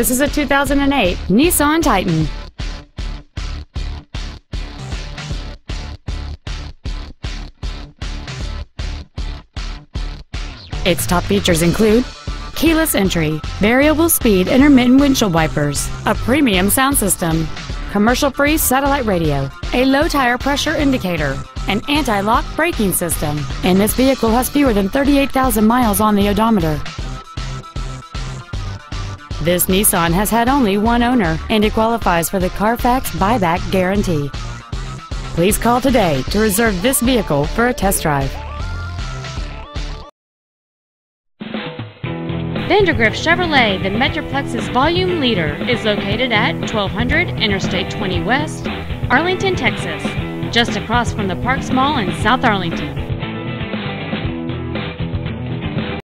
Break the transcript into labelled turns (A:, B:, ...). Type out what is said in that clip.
A: This is a 2008 Nissan Titan. Its top features include keyless entry, variable speed intermittent windshield wipers, a premium sound system, commercial-free satellite radio, a low tire pressure indicator, an anti-lock braking system, and this vehicle has fewer than 38,000 miles on the odometer. This Nissan has had only one owner and it qualifies for the Carfax buyback guarantee. Please call today to reserve this vehicle for a test drive. Vandergriff Chevrolet, the Metroplex's volume leader, is located at 1200 Interstate 20 West, Arlington, Texas, just across from the Parks Mall in South Arlington.